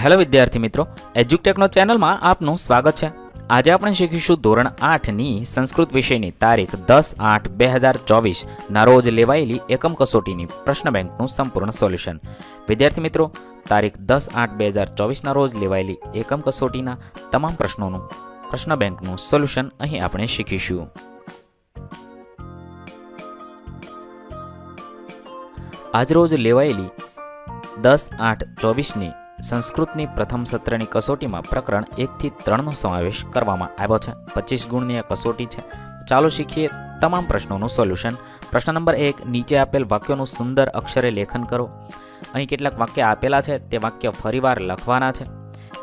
Hello વિદ્યાર્થી મિત્રો એજ્યુકટેકનો ચેનલમાં આપનું સ્વાગત છે. આજે આપણે શીખીશું ધોરણ આઠની સંસ્કૃત વિષયની તારીખ દસ આઠ બે હજાર ચોવીસના રોજ લેવાયેલી એકમ કસોટીની પ્રશ્ન બેંકનું સંપૂર્ણ સોલ્યુશન. વિદ્યાર્થી મિત્રો, તારીખ દસ આઠ બે હજાર ચોવીસના રોજ લેવાયેલી એકમ કસોટીના તમામ પ્રશ્નોનું, પ્રશ્ન બેંકનું સોલ્યુશન અહીં આપણે શીખીશું. આજરોજ લેવાયેલી દસ આઠ ચોવીસની સંસ્કૃતની પ્રથમ સત્રની કસોટીમાં પ્રકરણ એકથી ત્રણનો સમાવેશ કરવામાં આવ્યો છે. પચીસ ગુણની આ કસોટી છે. ચાલો શીખીએ તમામ પ્રશ્નોનું સોલ્યુશન. પ્રશ્ન નંબર એક, નીચે આપેલ વાક્યોનું સુંદર અક્ષરે લેખન કરો. અહીં કેટલાક વાક્ય આપેલા છે, તે વાક્ય ફરીવાર લખવાના છે.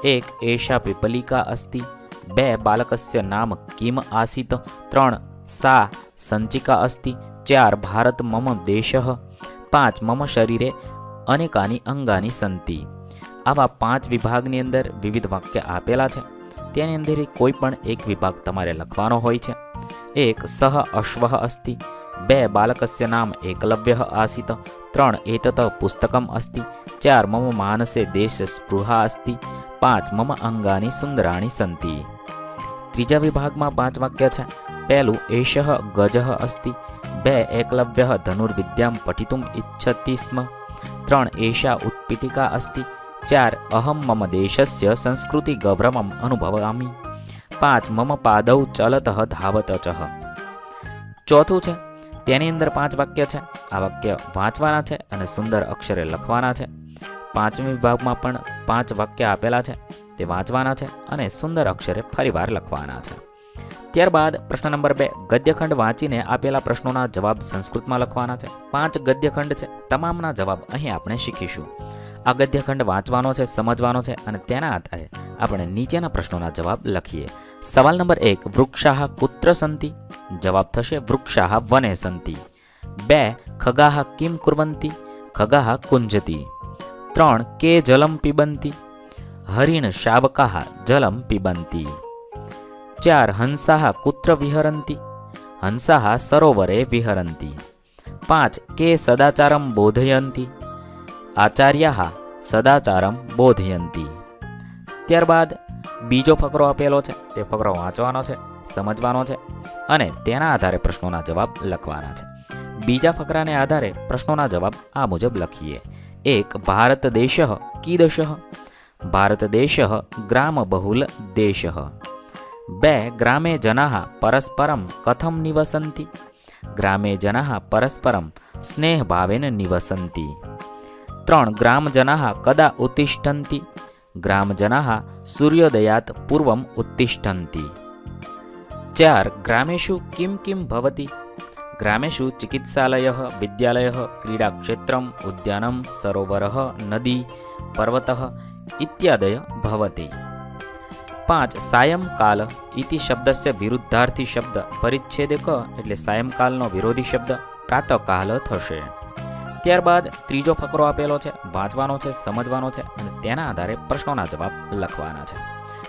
એક એશા પીપલિકા અસ્તિ. બે, બાલકસ્ય નામ કિમ આસિત. ત્રણ, સા, સંચિકા અસ્તિ. ચાર, ભારત મમ દેશ. પાંચ, મમ શરીરે અનેકાની અંગાની સંતિ. આવા પાંચ વિભાગની અંદર વિવિધ વાક્ય આપેલા છે. તેની અંદર કોઈ પણ એક વિભાગ તમારે લખવાનો હોય છે. એક, સહ અશ્વ અસ્તિ. બે, બાલકસ્ય નામ એકલવ્ય આસીત. ત્રણ, એતત પુસ્તકમ અસ્તિ. ચાર, મમ માનસે દેશ સ્પૃહા અસ્તિ. પાંચ, મમ અંગાની સુંદરાણી સંતિ. ત્રીજા વિભાગમાં પાંચ વાક્ય છે. પહેલું, એષ ગજ અસ્તિ. બે, એકલવ્ય ધનુર્વિદ્યામ પઠિતુમ ઇચ્છતિ સ્મ. ત્રણ, એષા ઉત્પીટિકા અસ્તિ. ચાર અહમ મમ દેશસ્ય સંસ્કૃતિ ગૌરવમ અનુભવામી પાંચ મમ પાદવ ચલત ધાવત ચહ ચોથું છે તેની અંદર પાંચ વાક્ય છે આ વાક્ય વાંચવાના છે અને સુંદર અક્ષરે લખવાના છે। પાંચમી વિભાગમાં પણ પાંચ વાક્ય આપેલા છે, તે વાંચવાના છે, અને સુંદર અક્ષરે ફરીવાર લખવાના છે। ત્યારબાદ પ્રશ્ન નંબર બે, ગદ્યખંડ વાંચીને આપેલા પ્રશ્નોના જવાબ સંસ્કૃતમાં લખવાના છે. પાંચ ગદ્યખંડ છે, તમામના જવાબ અહીં આપણે શીખીશું. આ ગદ્યખંડ વાંચવાનો છે, સમજવાનો છે અને તેના આધારે આપણે નીચેના પ્રશ્નોના જવાબ લખીએ. સવાલ નંબર એક, વૃક્ષાહ કુત્ર સંતિ? જવાબ થશે, વૃક્ષાહ વને સંતિ. બે, ખગાહ કિમ કુર્વંતી? ખગાહ કુંજતી. ત્રણ, કે જલમ પીબંતી? હરિણ શાવકાહ જલમ પીબંતી. ચાર હંસાહ કુત્ર વિહરંતી હંસાહ સરોવરે વિહરંતી પાંચ કે સદાચારમ બોધયંતી આચાર્યા સદાચારમ બોધયંતી ત્યારબાદ બીજો ફકરો આપેલો છે, તે ફકરો વાંચવાનો છે, સમજવાનો છે અને તેના આધારે પ્રશ્નોના જવાબ લખવાના છે. બીજા ફકરાને આધારે પ્રશ્નોના જવાબ આ મુજબ લખીએ. એક, ભારત દેશ કીદશ. ભારત દેશ ગ્રામ બહુલ દેશ. बे ग्रामे जनाः परस्परं कथं निवसन्ति? ग्रामे जनाः परस्परं स्नेहभावेन निवसन्ति। त्रण ग्रामजनाः कदा उत्तिष्ठन्ति? ग्रामजना सूर्योदयात पूर्व उत्तिष्ठन्ति। चार ग्रामेषु किं किं भवति? ग्रामेषु चिकित्सालयः, विद्यालयः, क्रीडाक्षेत्रम्, उद्यानं, सरोवरः, नदी, पर्वत इत्यादय भवति। પાંચ સાયંકાલ ઇતિ શબ્દસ્ય વિરુદ્ધાર્થી શબ્દ. પરિચ્છેદક એટલે સાયંકાલનો વિરોધી શબ્દ. પ્રાતકાલ થશે. ત્યારબાદ ત્રીજો ફકરો આપેલો છે. વાંચવાનો છે, સમજવાનો છે અને તેના આધારે પ્રશ્નોના જવાબ લખવાના છે.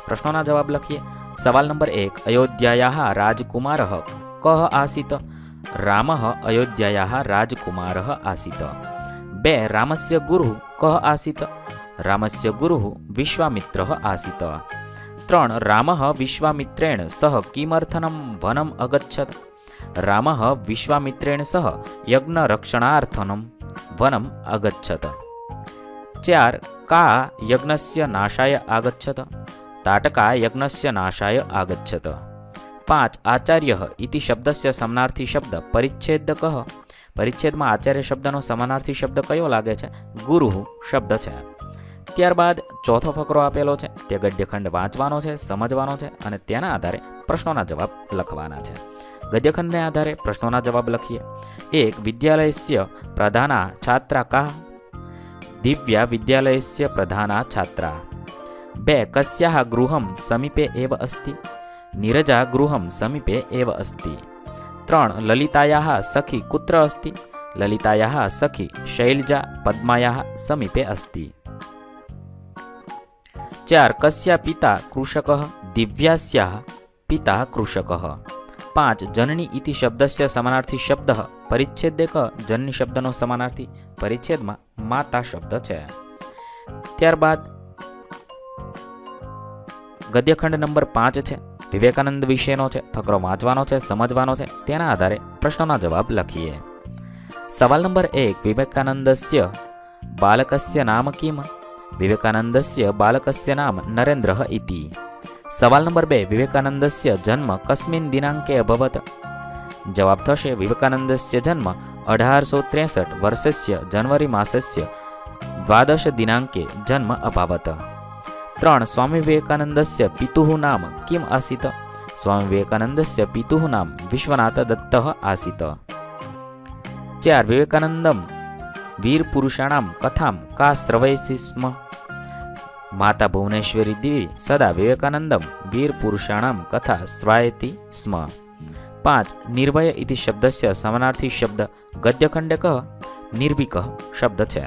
પ્રશ્નોના જવાબ લખીએ. સવાલ નંબર એક. અયોધ્યાયા રાજકુમાર કહ આસિત? રામ અયોધ્યાયા રાજકુમાર આસિત. બે. રામસ્ય ગુરુ કહ આસિત? રામસ્ય ગુરુ વિશ્વામિત્ર આસિત. ત્રણ રામઃ વિશ્વામિત્રેણ સહ કિમર્થનમ વનમ અગચ્છત રામઃ વિશ્વામિત્રેણ સહ યજ્ઞરક્ષણાર્થનમ વનમ અગચ્છત ચાર કા યજ્ઞસ્ય નાશાય આગચ્છત તાટકા યજ્ઞસ્ય નાશાય આગચ્છત પાંચ આચાર્ય ઇતિ શબ્દસ્ય સમાનાર્થી શબ્દ પરિચ્છેદક પરિચ્છેદમાં આચાર્ય શબ્દનો સમાનાર્થી શબ્દ કયો લાગે છે ગુરુ શબ્દ છે ત્યારબાદ ચોથો ફકરો આપેલો છે. તે ગદ્યખંડ વાંચવાનો છે, સમજવાનો છે અને તેના આધારે પ્રશ્નોના જવાબ લખવાના છે. ગદ્યખંડને આધારે પ્રશ્નોના જવાબ લખીએ. એક, વિદ્યાલયસ્ય પ્રધાના છાત્રા કા? દિવ્યા, વિદ્યાલયસ્ય પ્રધાના છાત્રા. બે, કસ્યાહ ગૃહમ સમીપે એવ અસ્તિ? નીરજા ગૃહમ સમીપે એવ અસ્તિ? ત્રણ લલિતાયા સખી કુત્ર અસ્તિ? લલિતાયા સખી શૈલજા પદ્માયા સમીપે અસ્તિ? ચાર કસ્યા પિતા કૃષક દિવ્યાસ્યાः પિતા કૃષક પાંચ જનની ઇતિ શબ્દસ્ય સમાનાર્થી શબ્દ પરિચ્છેદક જનની શબ્દનો સમાનાર્થી પરિચ્છેદમાં માતા શબ્દ છે ત્યારબાદ ગદ્યખંડ નંબર પાંચ છે વિવેકાનંદ વિશેનો છે ફકરો વાંચવાનો છે સમજવાનો છે તેના આધારે પ્રશ્નોના જવાબ લખીએ સવાલ નંબર એક વિવેકાનંદસ્ય બાલકસ્ય નામ કિમ વિવેકાનંદસ્ય બાલકસ્ય નામ નરેન્દ્ર ઇતિ સવાલ નંબર બે વિવેકાનંદસ્ય જન્મ કસ્મિન દિનાંકે અભવત જવાબ થશે વિવેકાનંદસ્ય જન્મ અઢારસો ત્રેસઠ વર્ષસ્ય જનવરી માસસ્ય દ્વાદશ દિનાંકે જન્મ અભાવત ત્રણ સ્વામી વિવેકાનંદસ્ય પિતુઃ નામ કિમ આસીત સ્વામી વિવેકાનંદસ્ય પિતુઃ નામ વિશ્વનાથ દત્ત આસીત ચાર વિવેકાનંદમ વીર પુરુષાણામ કથામ કા સ્રવયસી સ્મ માતા ભુવનેશ્વરી દેવી સદા વિવેકાનંદમ વીર પુરુષાણામ કથા સ્વાયતિ સ્મ. પાંચ, નિર્ભય ઇતિ શબ્દસ્ય સમાનાર્થી શબ્દ ગદ્યખંડે કહ નિર્વિક શબ્દ છે.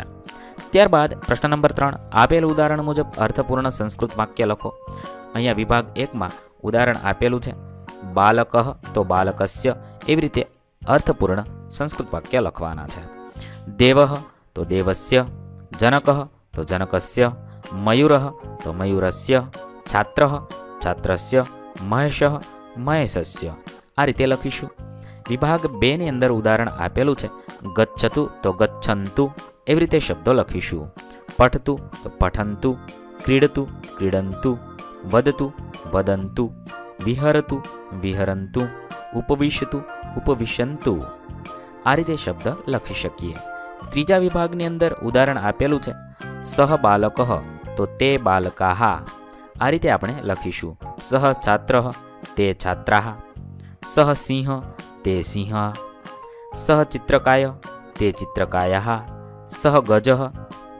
ત્યારબાદ પ્રશ્ન નંબર ત્રણ, આપેલ ઉદાહરણ મુજબ અર્થપૂર્ણ સંસ્કૃત વાક્ય લખો. અહીંયા વિભાગ એકમાં ઉદાહરણ આપેલું છે. બાલક તો બાલકસ્ય એવી રીતે અર્થપૂર્ણ સંસ્કૃત વાક્ય લખવાના છે. દેવ તો દેવસ્ય જનક તો જનકસ્ય મયુર તો મયુરસ્ય છાત્ર છાત્રસ્ય મહેશ મહેશસ્ય આ રીતે લખીશું વિભાગ બેની અંદર ઉદાહરણ આપેલું છે ગચ્છતુ તો ગચ્છંતુ એવી રીતે શબ્દો લખીશું પઠતું તો પઠંતુ ક્રીડતું ક્રીડંતુ વદતું વદંતુ વિહરતું વિહરંતુ ઉપવિશતું ઉપવિશંતુ આ રીતે શબ્દ લખી શકીએ ત્રીજા વિભાગની અંદર ઉદાહરણ આપેલું છે. સહ બાલક, તો તે બાલકાહા આ રીતે આપણે લખીશું. સહ છાત્ર, તે છાત્રા. સહ સિંહ, તે સિંહ. સહ ચિત્રકાય, તે ચિત્રકાયા. સહ ગજ,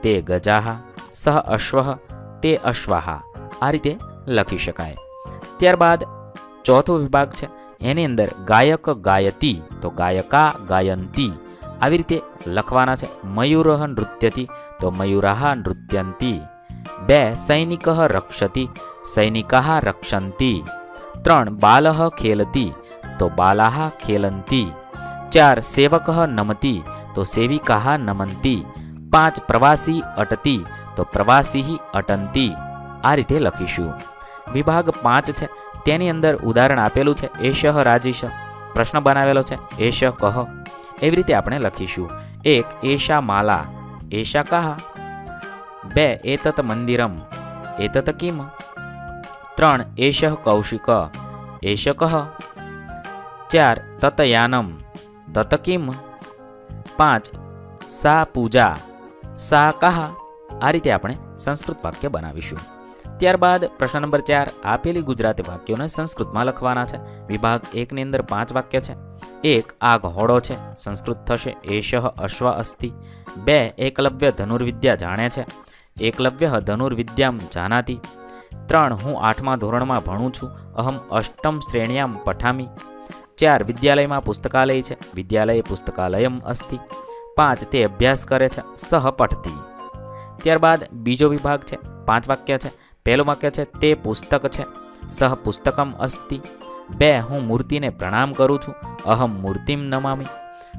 તે ગજા. સહ અશ્વ, તે અશ્વાહા આ રીતે લખી શકાય. ત્યારબાદ ચોથો વિભાગ છે. એની અંદર ગાયક ગાયતી, તો ગાયકા ગાયંતી. આવી રીતે લખવાના છે. મયુરહ નૃત્યથી તો મયુરાહ નૃત્યંતી. બે, સૈનિક રક્ષતી, સૈનિકા રક્ષંતી. ત્રણ બાલહ ખેલતી, તો બાલાહ ખેલંતી. ચાર, સેવક નમતી, તો સેવિકા નમંતી. પાંચ, પ્રવાસી અટતી, તો પ્રવાસી અટંતી. આ રીતે લખીશું. વિભાગ પાંચ છે. તેની અંદર ઉદાહરણ આપેલું છે. એશ રાજીશ. પ્રશ્ન બનાવેલો છે. એશ કહ. એવી રીતે આપણે લખીશું. એક એશા માલા એશા કહા? બે એતત મંદિરમ. એતત કિમ? ત્રણ એશ કૌશિક. એશ કહ? ચાર તતયાનમ. તત કિમ? પાંચ સા પૂજા. સા કહા? આ રીતે આપણે સંસ્કૃત વાક્ય બનાવીશું. ત્યારબાદ પ્રશ્ન નંબર ચાર, આપેલી ગુજરાતી વાક્યોને સંસ્કૃતમાં લખવાના છે. વિભાગ એકની અંદર પાંચ વાક્ય છે. એક, આ ઘોડો છે. સંસ્કૃત થશે એશ અશ્વ અસ્તિ. બે, એકલવ્ય ધનુર્વિદ્યા જાણે છે. એકલવ્ય ધનુર્વિદ્યામ જાનાતી. ત્રણ, હું આઠમા ધોરણમાં ભણું છું. અહમ અષ્ટમ શ્રેણ્યામ પઠામી. ચાર, વિદ્યાલયમાં પુસ્તકાલય છે. વિદ્યાલય પુસ્તકાલયમ અસ્તિ. પાંચ, તે અભ્યાસ કરે છે. સહ પઠતી. ત્યારબાદ બીજો વિભાગ છે. પાંચ વાક્ય છે. પહેલું વાક્ય છે, તે પુસ્તક છે. સહ પુસ્તકમ અસ્તિ. બે, હું મૂર્તિને પ્રણામ કરું છું. અહમ મૂર્તિમ નમામી.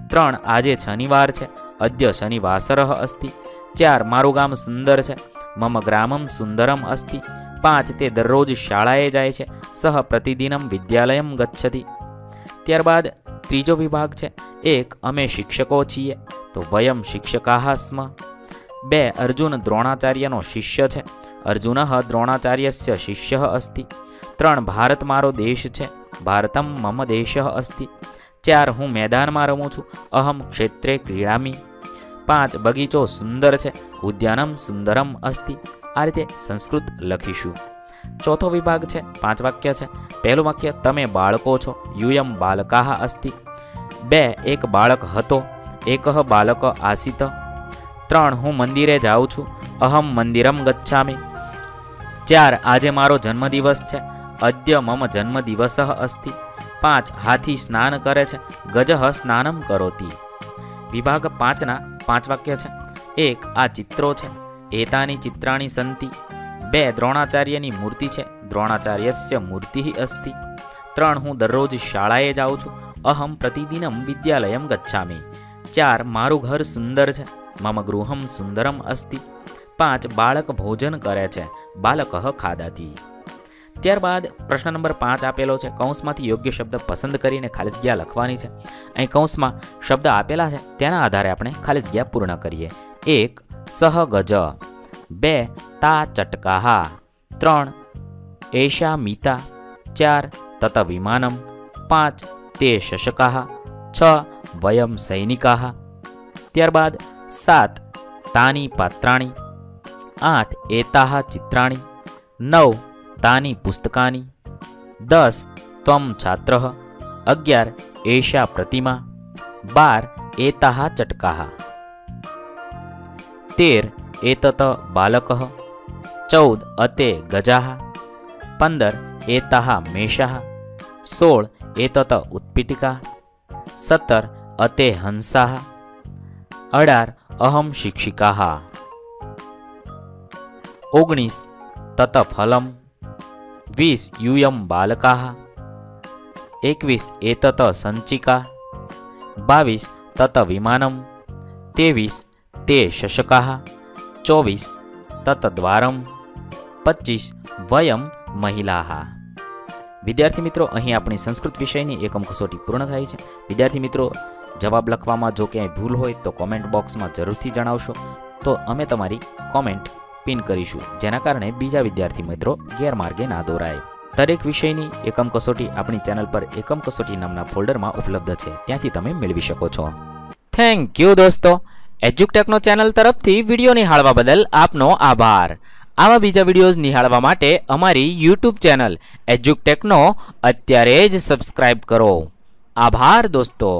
ત્રણ, આજે શનિવાર છે. અદ્ય શનિવાસર અસ્તિ. ચાર, મારું ગામ સુંદર છે. મમ ગ્રામમ સુંદરમ અસ્તિ. પાંચ, તે દરરોજ શાળાએ જાય છે. સહ પ્રતિદિનમ વિદ્યાલયમ ગચ્છતિ. ત્યારબાદ, ત્રીજો વિભાગ છે. એક, અમે શિક્ષકો છીએ. તો વયમ શિક્ષકા સ્મ. બે, અર્જુન દ્રોણાચાર્યનો શિષ્ય છે. અર્જુન દ્રોણાચાર્યસ્ય શિષ્ય અસ્તિ ત્રણ ભારત મારો દેશ છે ભારતમ મમ દેશ અસ્તિ ચાર હું મેદાનમાં રમું છું અહમ ક્ષેત્રે ક્રીડામી પાંચ બગીચો સુંદર છે ઉદ્યાનમ સુંદરમ અસ્તિ આ રીતે સંસ્કૃત લખીશું ચોથો વિભાગ છે પાંચ વાક્ય છે પહેલું વાક્ય તમે બાળકો છો યુયમ બાલકાહ અસ્તિ બે એક બાળક હતો એક બાલક આસિત ત્રણ હું મંદિરે જાઉં છું અહમ મંદિરમ ગચ્છામી ચાર, આજે મારો જન્મદિવસ છે. અદ્ય મમ જન્મદિવસ અસ્તિ. પાંચ, હાથી સ્નાન કરે છે. ગજહ સ્નાનમ કરોતી. વિભાગ પાંચના પાંચ વાક્ય છે. એક, આ ચિત્રો છે. એતાની ચિત્રાણી સંતિ. બે, દ્રોણાચાર્યની મૂર્તિ છે. દ્રોણાચાર્યસ્ય મૂર્તિ અસ્તિ. ત્રણ, હું દરરોજ શાળાએ જાઉં છું. અહમ પ્રતિદિનમ વિદ્યાલયમ ગચ્છામી. ચાર, મારું ઘર સુંદર છે. મમ ગૃહમ સુંદરમ અસ્તિ. પાંચ બાળક ભોજન કરે છે, બાલક ખાદાથી ત્યારબાદ પ્રશ્ન નંબર પાંચ આપેલો છે, કૌંસમાંથી યોગ્ય શબ્દ પસંદ કરીને ખાલી જગ્યા લખવાની છે. અહીં કૌંસમાં શબ્દ આપેલા છે, તેના આધારે આપણે ખાલી જગ્યા પૂર્ણ કરીએ. એક, સહગજ. બે, તા ચટકાહા. ત્રણ, એશા મીતા. ચાર, તત વિમાનમ. પાંચ, તે શશકાહા. છ, વયમ સૈનિકાહા. ત્યારબાદ સાત, તાની પાત્રાણી. આઠ એતાહ ચિત્રાણી નવ તાની પુસ્તકાની દસ ત્વમ છાત્ર અગિયાર એશા પ્રતિમા બાર એતાહ ચટકાહ તેર એતત બાલક ચૌદ અતે ગજાહ પંદર એતાહ મેષાહ સોળ એતત ઉત્પીઠિકા સત્તર અતે હંસાહ અઢાર અહમ શિક્ષિકાહ ઓગણીસ તત ફલમ વીસ, યુયમ બાલકાહ, એકવીસ, એતત સંચિકા, બાવીસ તત વિમાનમ ત્રેવીસ, તે શશકાહ, ચોવીસ તત દ્વારમ પચીસ વયમ મહિલા વિદ્યાર્થી મિત્રો, અહીં આપણી સંસ્કૃત વિષયની એકમ કસોટી પૂર્ણ થાય છે. વિદ્યાર્થી મિત્રો, જવાબ લખવામાં જો ક્યાંય ભૂલ હોય તો કોમેન્ટ બોક્સમાં જરૂરથી જણાવશો. તો અમે તમારી કોમેન્ટ પિન કરીશું, જેના કારણે બીજા વિદ્યાર્થી મિત્રો ગેરમાર્ગે ના દોરાય. દરેક વિષયની એકમ કસોટી આપણી ચેનલ પર એકમ કસોટી નામના ફોલ્ડરમાં ઉપલબ્ધ છે, ત્યાંથી તમે મેળવી શકો છો. થેન્ક યુ દોસ્તો. એજ્યુકટેકનો ચેનલ તરફથી વીડિયો નિહાળવા બદલ આપનો આભાર. આવા બીજા વિડીયોઝ નિહાળવા માટે અમારી યુટ્યુબ ચેનલ એજ્યુકટેકનો અત્યારે જ સબસ્ક્રાઇબ કરો. આભાર દોસ્તો.